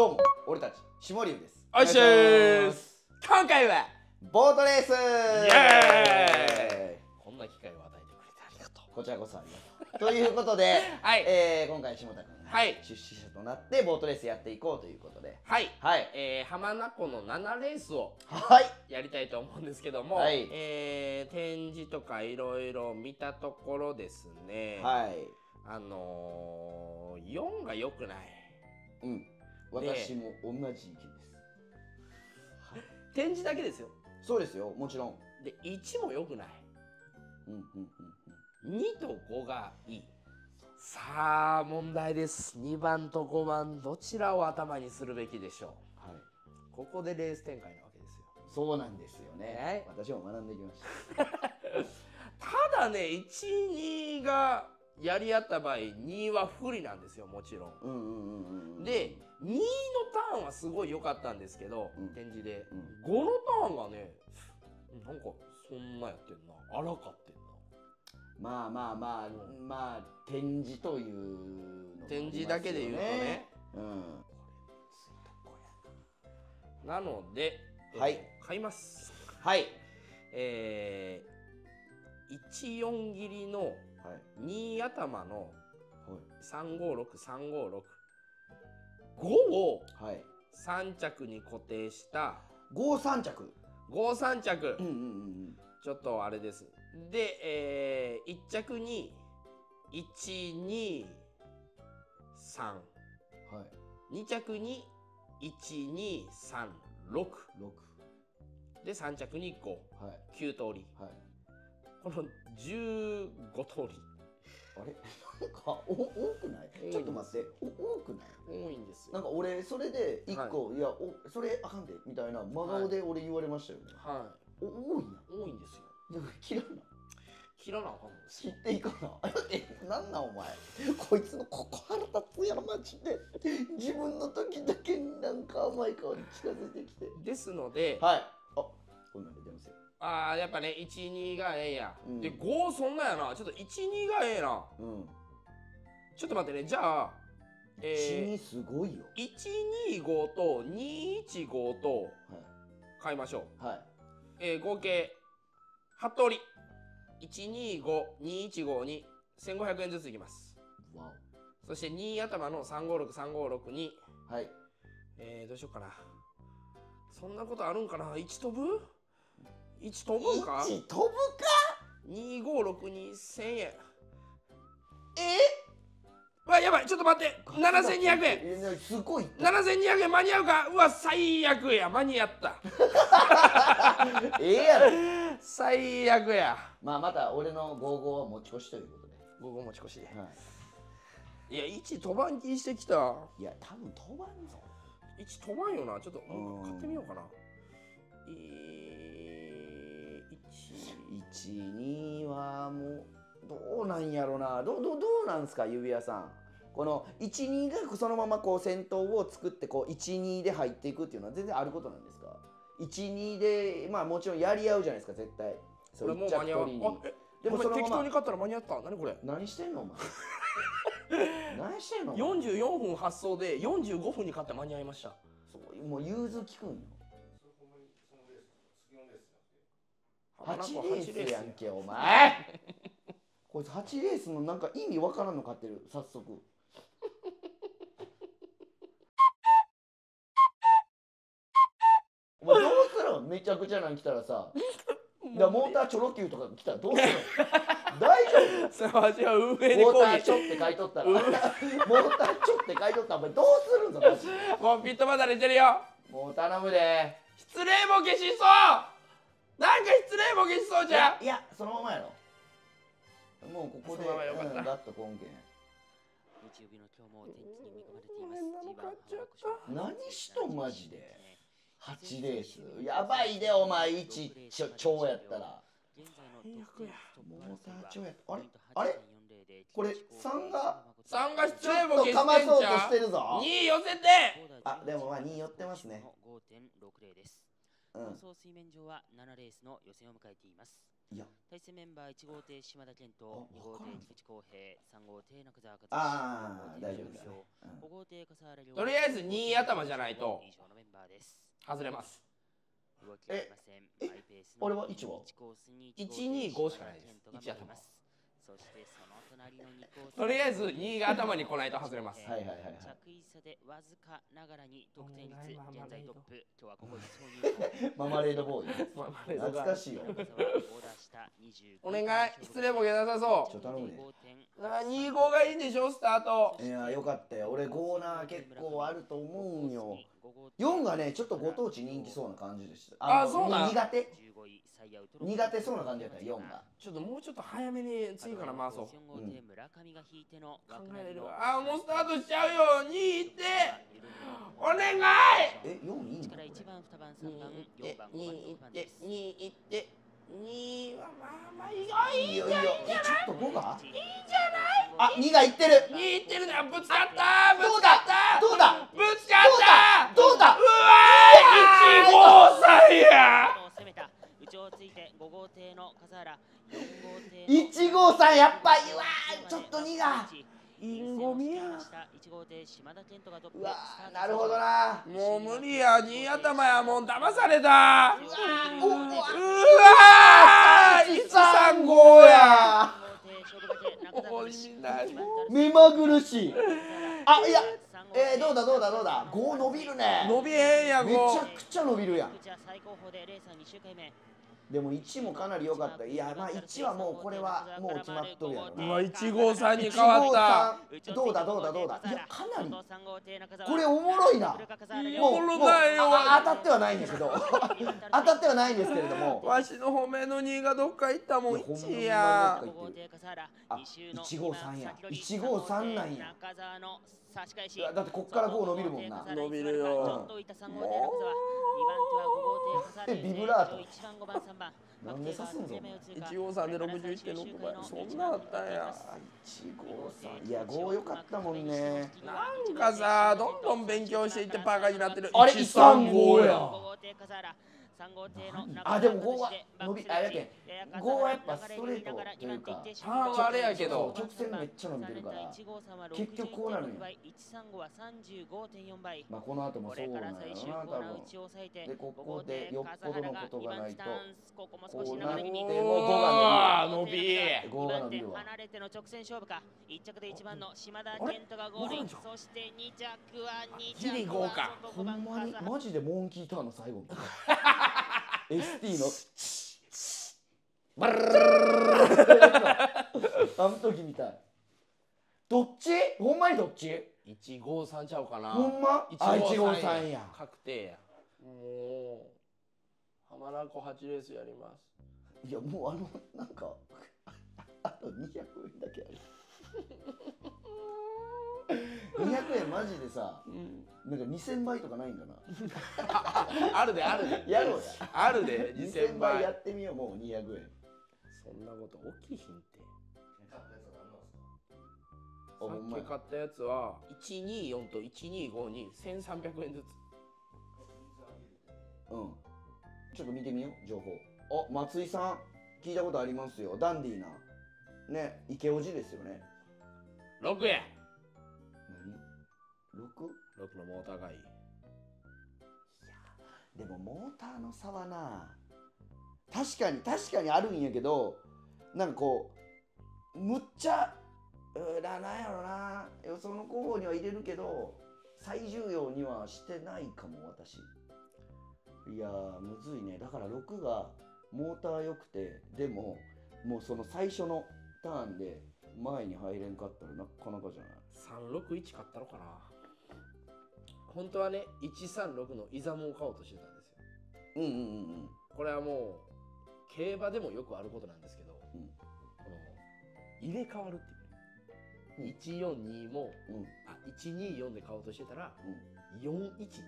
どうも俺たち下流です。おいしーす。今回はボートレース。こんな機会を与えてくれてありがとう。こちらこそありがとう。ということで、はい。えー今回下田君がはい。出資者となってボートレースやっていこうということで。はい。はい。えー、浜名湖の7レースをはい。やりたいと思うんですけども、はい。えー展示とかいろいろ見たところですね、はい。あのー、4が良くない。うん私も同じ意見です。展示だけですよ。そうですよ。もちろん。で1も良くない。うんうんうん2と5がいい。さあ問題です。2番と5番どちらを頭にするべきでしょう。はい。ここでレース展開なわけですよ。そうなんですよね。は私も学んできました。ただね12がやり合った場合2は不利なんですよもちろん。うんうんうんうんうんで2のターンはすごい良かったんですけど、うん。展示で、うん。5のターンがねなんかそんなやってんな。荒かってんな。まあまあまあまあ展示というのもありますよ展示だけで言うとね。うん。なので、はい。えー買います。はい。えー、14切りのはい。2頭のはい。356356 5をはい。3着に固定した。五三着。53着、うんうんうんちょっとあれです。で、えー、1着に123はい。2着に1236六。で3着に5はい。9通り。はいこの15通り。あれ？なんかお多くない？ちょっと待って。お多くない？多いんですよ。なんか俺それで一個、い、やおそれあかんでみたいな真顔で俺言われましたよね、はお多いい多いんですよ。なでも嫌いな。切らなあかんのですよ。知っていかな。えなんなんお前？こいつのここ腹立つやろマジで。自分の時だけなんか甘い顔に近づいてきて。ですので、はい。あこんなん出てますよ。ああやっぱね12がええや、うん。で5そんなやな。ちょっと12がええな。うん。ちょっと待ってね。じゃあえ12すごいよ。ー、125と215とはい。買いましょう、はい。えー合計8通り125215に1500円ずついきます。わそして2頭の356356に。おはい。えー、どうしようかな。そんなことあるんかな。1飛ぶ？?1 飛ぶんか？1飛ぶか ?256 に1000円えうわやばいちょっっと待って。7200円。円すごい。7200円間に合うか？うわ最悪や。間に合った。ええやろ。最悪や。まあまた俺の55は持ち越しということで、午後持ち越しはい。や1飛ばん気してきた。い、いや多分飛ばんぞ。1飛ばんよな。ちょっとうん買ってみようかな。えー、1 12はもうどうなんやろな。どうどうどうなんすか指輪さん。この12がそのままこう先頭を作ってこう12で入っていくっていうのは全然あることなんですか？12でまあもちろんやり合うじゃないですか絶対。これもう間に合う取りに。あえでもその適当に買ったら間に合った？何これ？何してんのお前？何してんのお前？44分発送で45分に買って間に合いました。そうもう融通聞くんよ8レ8ースやんけ。お前。こいつ8レースのなんか意味わからんの買ってる早速。お前どうするんめちゃくちゃなん来たらさ。だモーターチョロ Q とか来たらどうするん大丈さあ私は運営で夫モーターチョって書いとったら。モーターチョって書いとったらお前どうするんぞもうピット離れてるよ。もう頼むで。失礼ボケしそうなんか失礼ボケしそうじゃん。いやそのままやろ。もうここでそのままよかった。うんガッと日曜日の今日も天気に見込まれていごます。めんなの G1 買っちゃった何しとんマジで8レース。やばいでお前1ちょ超やったら。モーター超やあれ？あれ？これ3が3が失礼ボケしてんとかまそうとじゃんしてるぞ。2寄せて。あでもまあ2寄ってますね。5.60です。うん。放送水面上は7レースの予選を迎えています。いや。対戦メンバー1号艇島田健あ人、2号艇菊池康平、3号艇中澤和あー4号艇大丈夫だね5号艇笠原亮とりあえず2頭じゃないと以上のメンバーです。外れます。えマイペースの俺は一は1コースに1 2 5しかないです。島田そしてその隣の2コースとりあえず2が頭に来ないと外れます。はいはいはいはい。着衣差でわずかながらに得点率現在トップ今日はここ一層優ママレードボーイ。懐かしいよお願い。失礼ボケなさそちょ頼むね。うあ2号がいいんでしょ？スタート。いやよかったよ。俺5な結構あると思うんよ。4がねちょっとご当地人気そうな感じでした。のあそうなん？苦手？15位最アウト苦手そうな感じだったよ4が。ちょっともうちょっと早めに次から回そう。4号艇村上が引いての考えれるわあもうスタートしちゃうよ。2って。お願い。え4いいんだからこ1番2番2 3番いって4番5番2い6って。番です2いって。2はまあまあ意れ外いいよいいよ。えちょっと5が？いいあ2がいってる。2いってるなぶつかったぶどうつかだったどうだぶつかったどうだうわー1号さんや攻めた内をついて5号艇の笠原4号艇1号さんやっぱりうわーちょっと2が。インゴミや1号艇島田健人がトップうわーなるほどなもう無理や。2頭やもう騙された。うわううわわー135や。目まぐるし。いあいやえー、どうだどうだどうだ？5伸びるね。伸びへんやめちこゃくちゃ伸びるやん。最高峰でレーサー2周回目でも1もかなり良かった。いやまあ1はもうこれはもう決まっとるやろうなわ1号さんに変わった。1号さん。どうだどうだどうだ。いやかなり。ここれおもろいな。いやもうもうおもろないよあ当たってはないんですけど。当たってはないんですけれども。わしの褒めの2がどっか行ったもんいやほんま1や。ほんまあ153や153なんや。だってこっから5伸びるもんな。伸びるよ。ちょっといた3号艇中澤2番手は5号艇笠原えビブラート。1番5番3番なんで刺すんぞ1号さんで61.6倍そんなあったん。や1号さん。いや5良かったもんね。なんかさどんどん勉強していってバカになってる。あれ135や。5号艇笠原3号艇のあでも5は伸びあやけん5はやっぱストレートというかターンはあれやけど。直線めっちゃ伸びてるから結局こうなるんや。135は35.4倍まあこの後もこそうなんやろな多分。でここでよっぽどのことがないとこうなってもう5うがわ伸び5が伸びるわ離れての直線勝負か。1着で1番の島田健人がゴール。そして2着は2ギリ着豪華。はほんまに？5番マジでモンキーターンの最後。みたいな ST のバルルルあの時みたいどっち？ほんまにどっち？一五三ちゃうかな。ほんま？一五三や。確定や。もう浜名湖八レースやります。いやもうあのなんかあと二百円だけある。二百円マジでさ、うん、なんか二千倍とかないんだな。あ あるであるで。やろうや。あるで二千倍。やってみようもう二百円。そんなこと起きひんってあほんまやさっき買ったやつは。124と125に1300円ずつ。うん。ちょっと見てみよう情報。あ松井さん。聞いたことありますよ。ダンディーな。ね池オジですよね。6や何？6? 6のモーターがいい。でもモーターの差はな確かに確かにあるんやけどなんかこうむっちゃうらなんやろな。よその候補には入れるけど最重要にはしてないかも私。いやーむずいね。だから6がモーター良くてでももうその最初のターンで前に入れんかったらなかなかじゃない？361買ったのかな。本当はね136のイザムを買おうとしてたんですよ。うんうんうん。これはもう競馬でもよくあることなんですけど、うん。この入れ替わるっていうね、142もうん。うんあ124で買おうとしてたら412で消えち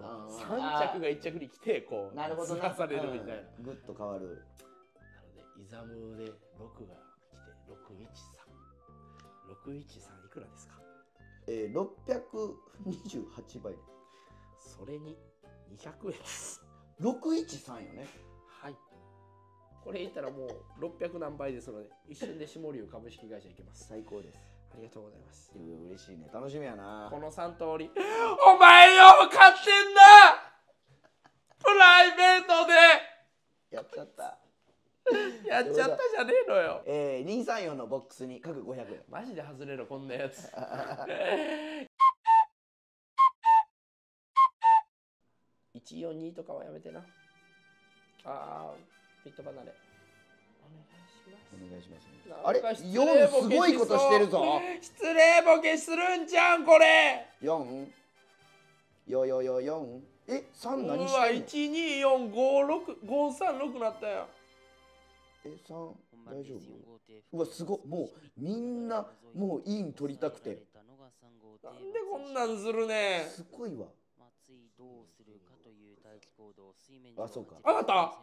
ゃあうー。3着が1着に来てこうなるほどずらされるみたいな、うん、ぐっと変わる。なのでイザムで6が来て613 613いくらですか？えー、628倍。でそれに200円です。す613よね。はいこれ言ったらもう600何倍ですので一瞬で下流株式会社行けます。最高です。ありがとうございます。いや嬉しいね。楽しみやな。この3通り。お前よ買ってんな。プライベートで。やっちゃった。やっちゃったじゃねえのよ。えー、234のボックスに各500円。マジで外れろこんなやつ。142とかはやめてな。ああピット離れ。お願いします。お願いします。あれ？なんか失礼4ボケすごいことしてるぞ。失礼ボケするんじゃんこれ。4よよよ4え？三う何わしてんの？12456なったよ。え三？本番大丈レース4夫？うわすごっもうみんなもうイン取りたくて。なんでこんなんするねすごいわ松井どうするかという待機行動水面あそうか上上がった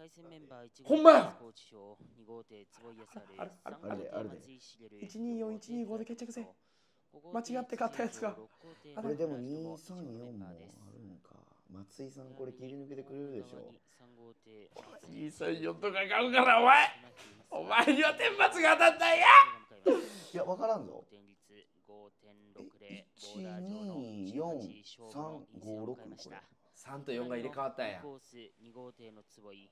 対戦メンバー1ほんまやコーチ賞2号艇坪井康あれ？あれ？3号艇あれ？松井茂124 125で決着せ間違って買ったやつがあこれ？でも234二もあるのか松井さんこれ？切り抜けてくれ？るでしょ234とか買うからお前お前には天罰が当たったんやいや分からんぞボーダー上の124356356 3と4が入れ替わったんやコース2号艇の坪井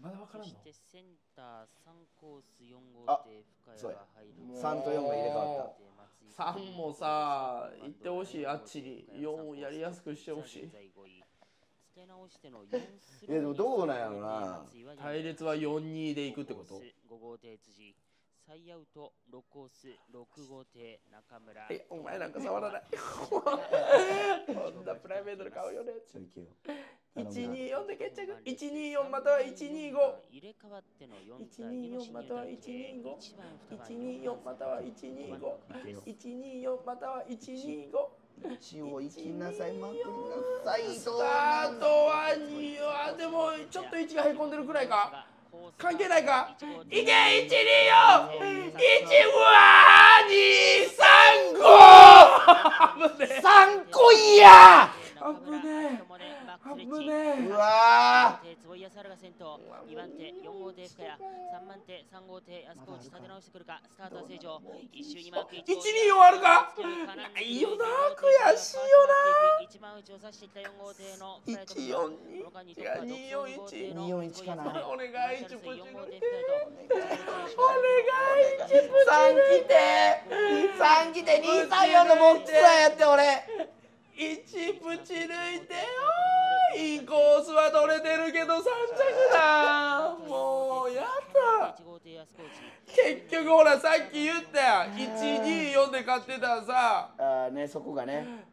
まだ分からんのそしてセンター3コース4号艇深谷が入るもう3と4が入れ替わった3もさ行ってほしいあっちに4をやりやすくしてほしいいやでもどうなんやろな隊列は42で行くってこと5号艇辻イアウト6コース6号艇中村。えお前なんか触らない。こんなプライベートで買うよね。ちょいけよ頼むな124で決着124または125入れ替わっての4 124または125 124または125 124または125一応行きなさい。まくりなさい。スタートは2はでもちょっと位置がへこんでるくらいか関係ないか？い。け124 1うわ235危ねえ。3個いや！危ねえ危ねえ。うわ坪井康原が先頭2番手4号艇深谷3番手3号艇安河内立て直してくるかスター。トは正常一周にマーク124あるか？いいよな悔しいよな一番内を指してきた4号艇の142この間に違う241 241かなお願いチュプチュ4号艇プ深谷とお願いチュプ3来て。3来て。234のボックスやって俺。1プチ抜いてよインコースは取れてるけど3着だ。もうやだ。1結局ほらさっき言ったやん124で買ってたらさ。あーねそこがね。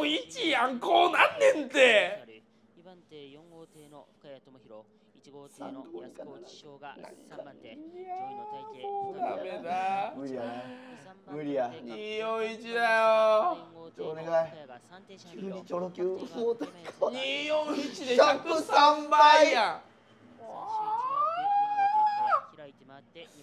241やん。こうなんねんて。2番手4号艇の深谷智弘1号艇の安河内翔が3番手上位の体ダメ型だ無理やな無無理や241だよお願い急にチョロ Q もうて241で103倍やん開いて回って2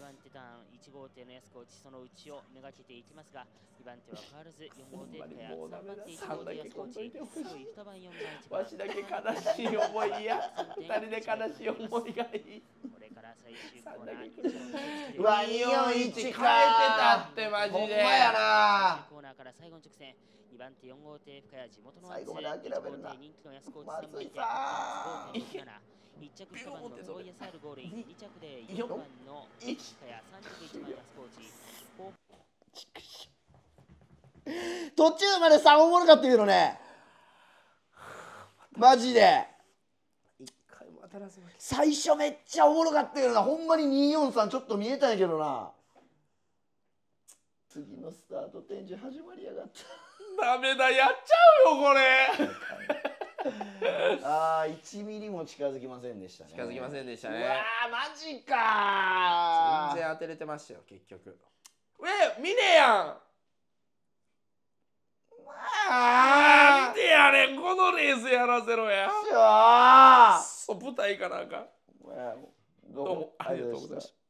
番手ターン1号艇の安河内その内をめがけていきますが2番手は変わらず4号艇深谷ほんまにもうダメだ3番手1号艇安河内三だけこんといてほしいすごい2番4番1番わしだけ悲しい思いや二人で悲しい思いがいいこれから最終コーナーうわ241変えて241たってマジほんまでやな。コーナーから最後の直線2番手4号艇深谷地元の最後まで諦めるな1号艇人気の安河内3番手松井さん5.67 1着2番の坪井康晴ゴールイン。2着で4番の深谷3着1番安河内後途中まで3おもろかったけどね。マジで。一回も当たらず最初めっちゃおもろかったけどな。ほんまに243ちょっと見えたんやけどな。次のスタート展示始まりやがっダメだやっちゃうよこれたあー1ミリも近づきませんでしたね。近づきませんでしたうわねーマジかー。全然当てれてましたよ結局。えミネやん。なんあでやねん。このレースやらせろや。そう舞台かなんか。どどうもありがとうございました